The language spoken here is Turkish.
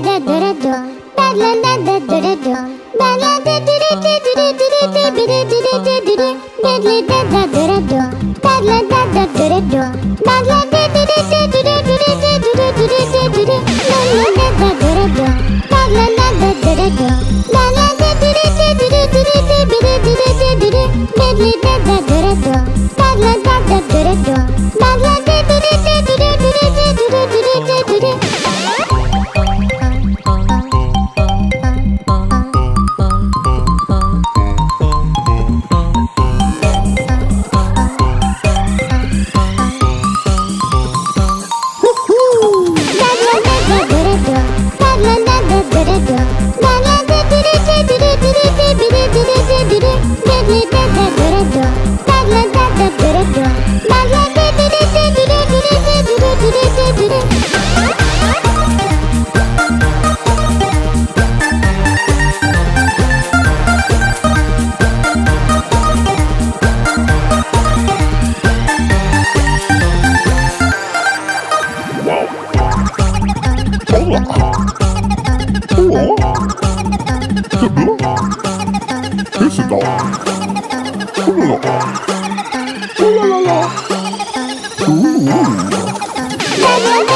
de döre do Ben la la de döre do Ben la de döre de döre döre de bire döre de döre Ben la de de döre do Ben la de de döre do Ben la de döre de döre döre de döre döre de döre Ben la de de döre do Ben la la de döre do Ben la de döre de döre döre de bire döre de döre Ben la de de döre do Ben la 开始到了，呼啦啦啦，啦啦啦，呜呜。